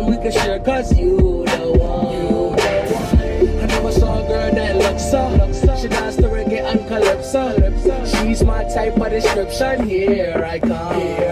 problem, we can share, cause you the one. You. I never saw a girl that looks so. She dance to reggae and calypso. She's my type of description. Here I come. Here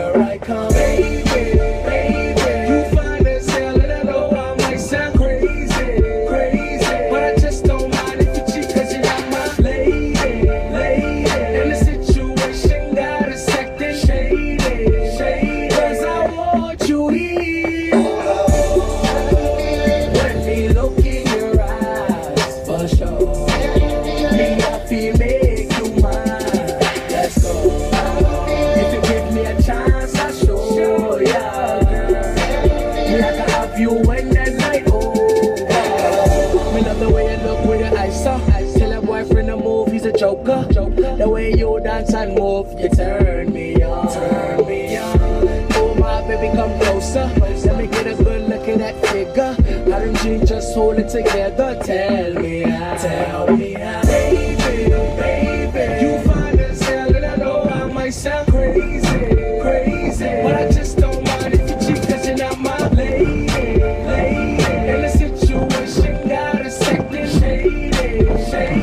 you when the night over. Me love the way you look with your eyes so. Tell your boyfriend to move, he's a joker. The way you dance and move, you turn me on. Turn me on. Oh my baby, come closer. Let me get a good look at that figure. How them jeans just hold it together? Tell me shady,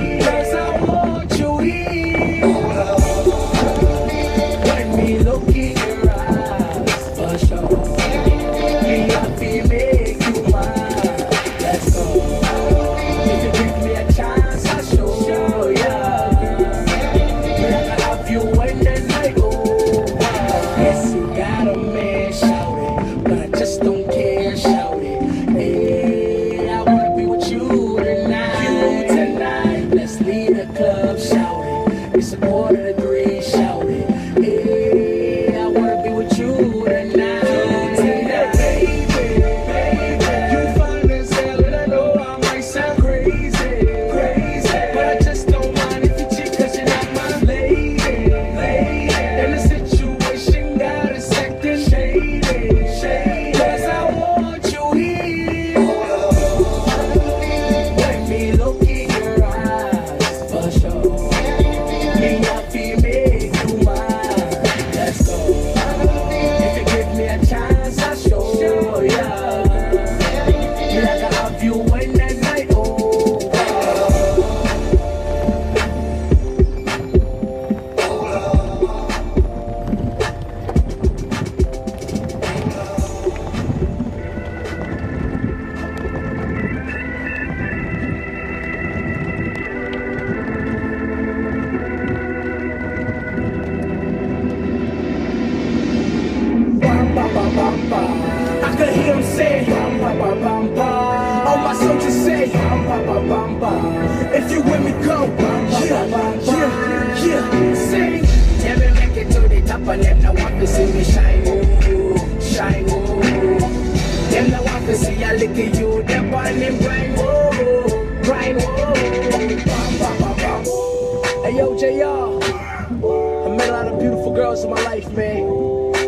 beautiful girls in my life, man.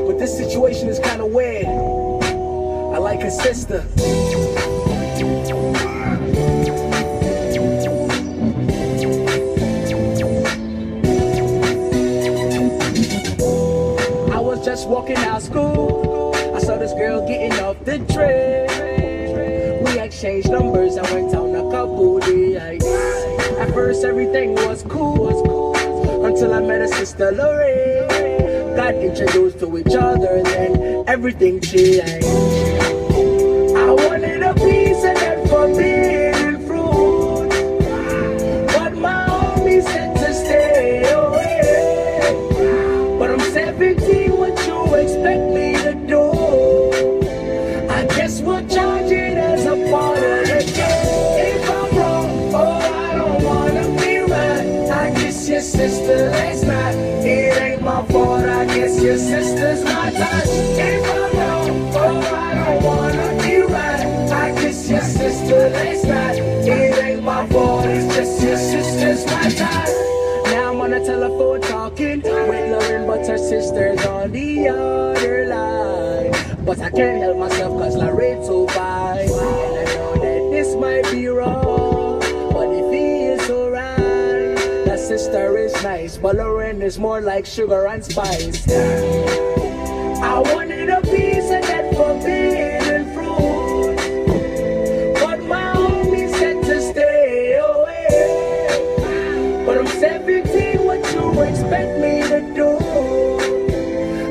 But this situation is kind of weird. I like her sister. I was just walking out school. I saw this girl getting off the train. We exchanged numbers and went on a couple dates. At first, everything was cool, was cool until I met a sister Lorraine. Got introduced to each other, then everything changed. I wanted a piece of that forbidden fruit, but my homie said to stay away. But I'm 17, what you expect sister last night. It ain't my fault, I guess your sister's my type. If I'm wrong, oh, I don't wanna be right. I guess your sister last night. It ain't my fault, it's just your sister's my type. Now I'm on the telephone talking with Lauren, but her sister's on the other line. But I can't help myself cause Lorraine so fine. And I know that this might be wrong. Sister is nice. But Lauren is more like sugar and spice. I wanted a piece of that forbidden fruit. But my homie said to stay away. But I'm 17, what you expect me to do?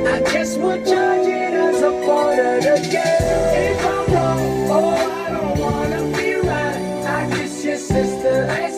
I guess we're judging as a part of the game. If I'm wrong, oh, I don't wanna be right. I guess your sister is